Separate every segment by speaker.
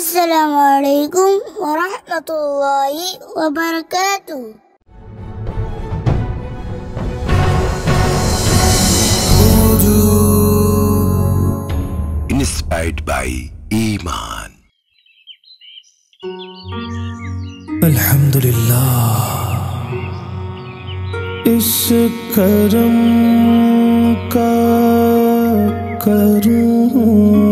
Speaker 1: السلام عليكم ورحمة الله وبركاته
Speaker 2: inspired by Iman.
Speaker 3: الحمد لله इस करम का करूं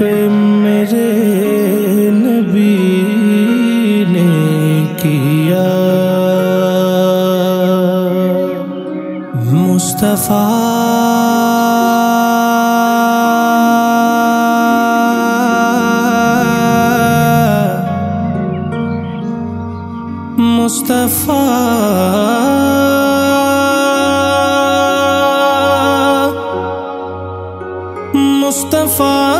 Speaker 3: پہ میرے نبی نے کیا۔ مصطفیٰ مصطفیٰ مصطفیٰ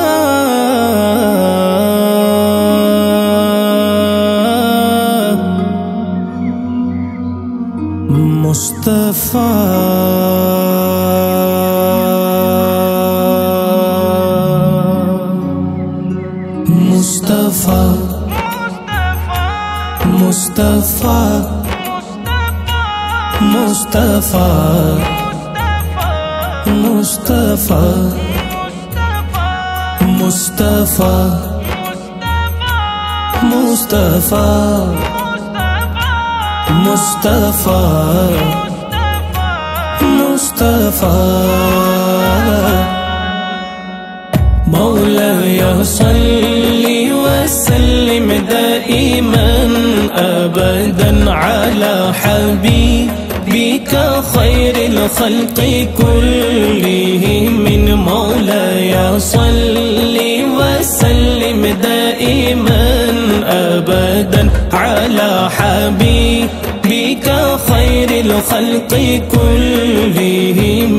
Speaker 3: مصطفى. مصطفى. مصطفى. مصطفى. مصطفى. مصطفى. مصطفى. مصطفى. مصطفى مولاي صلي دائما ابدا على حبيبك خير الخلق كلهم من مولاي. صل وسلم دائما ابدا على حبيبك خير الخلق كلهم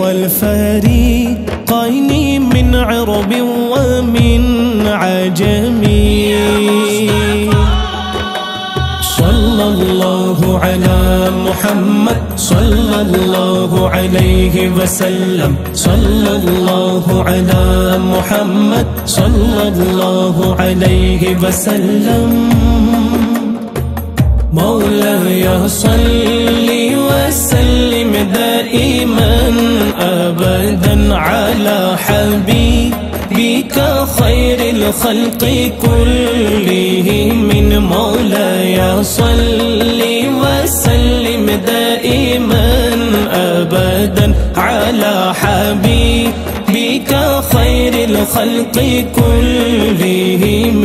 Speaker 3: والفريقين من عرب ومن عجم. صلى الله على محمد صلى الله عليه وسلم. صلى الله على محمد صلى الله عليه وسلم. مولاي صل وسلم دائما ابدا على حبيبك خير الخلق كلهم. من مولاي صل وسلم دائما ابدا على حبيبك خير الخلق كلهم.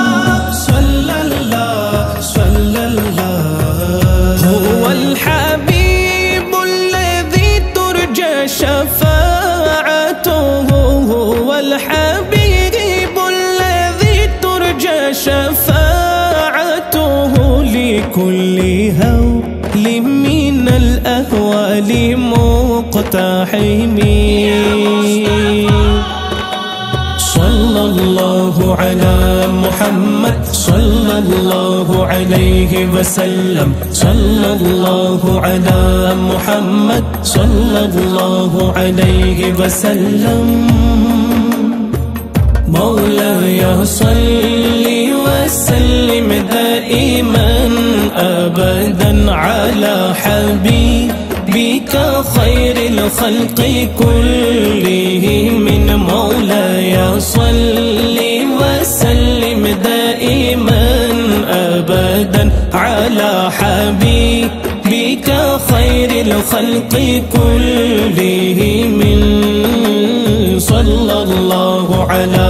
Speaker 3: الأهوال مقتحم صلى الله على محمد صلى الله عليه وسلم. صلى الله على محمد صلى الله عليه وسلم. مولاي صل وسلم دائما ابدا على خير الخلق كلهم من مولاي. صل وسلم دائما أبدا على حبيبك. خير الخلق كلهم صلى الله على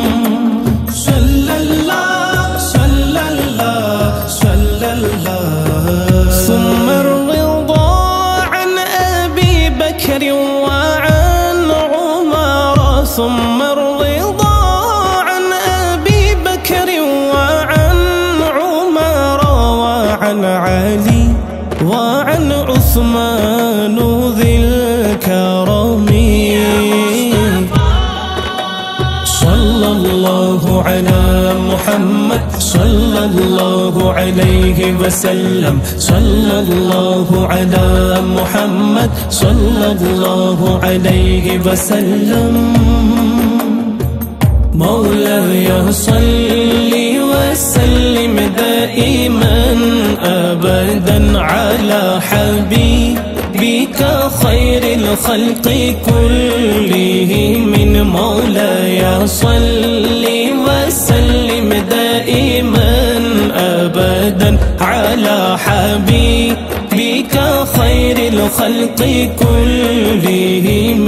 Speaker 3: وعن عثمان ذي الكرم. صلى الله على محمد صلى الله عليه وسلم. صلى الله على محمد صلى الله عليه وسلم. مولاي صل وسلم دائما ابدا على حبيبك خير الخلق كلهم من مولاي. صل وسلم دائما ابدا على حبيبك خير الخلق كلهم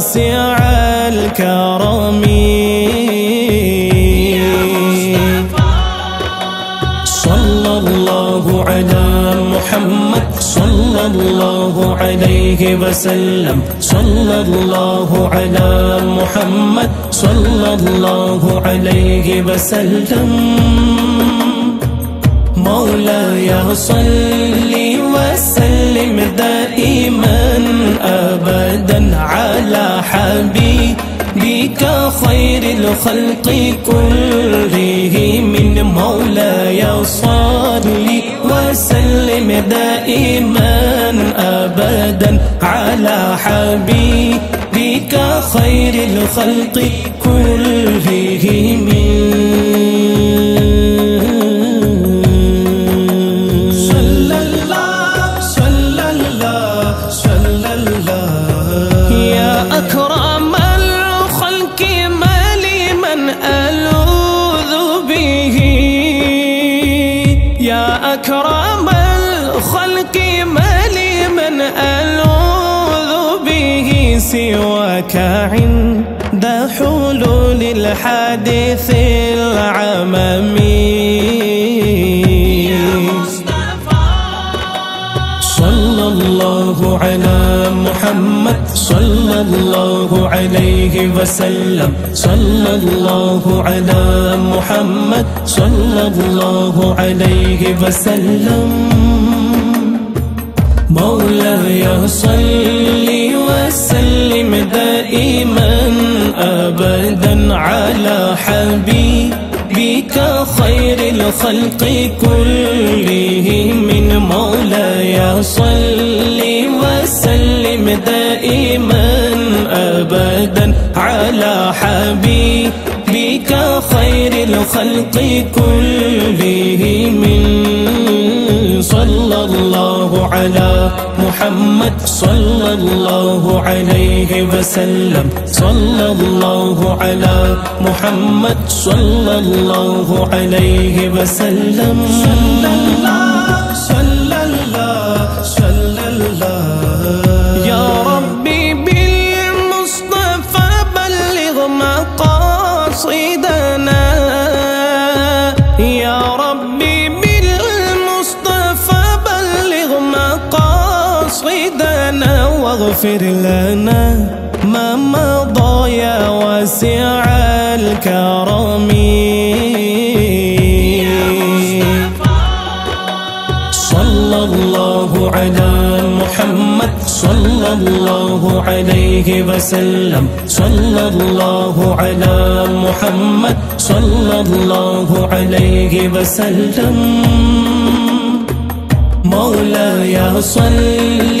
Speaker 3: واسع الكرم. صلى الله على محمد صلى الله عليه وسلم. صلى الله على محمد صلى الله عليه وسلم. مولاي صل حبيبك خير الخلق كلهم. من مولاي صل وسلم دائما ابدا على حبيبك خير الخلق كلهم. أكرم الخلق ما لمن ألوذ به سواك عند حلول الحادث العممي. على محمد صلى الله عليه وسلم. صلى الله على محمد صلى الله عليه وسلم. مولاي صل وسلم دائما ابدا على حبيبك خير الخلق كلهم من مولاي. صل وسلم دائما ابدا على حبيبك خير الخلق كلهم. صلى الله على محمد صلى الله عليه وسلم. صلى الله على محمد صلى الله عليه وسلم. صلى الله صلى الله صلى الله يا ربي بالمصطفى بلغ مقاصدنا واغفر لنا ما مضى يا واسع الكرم. صلى الله على محمد صلى الله عليه وسلم. صلى الله على محمد صلى الله عليه وسلم. مولاي صل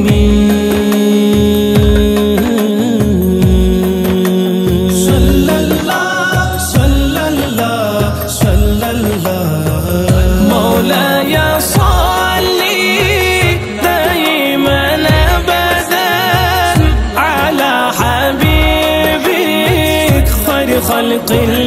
Speaker 3: خلق الله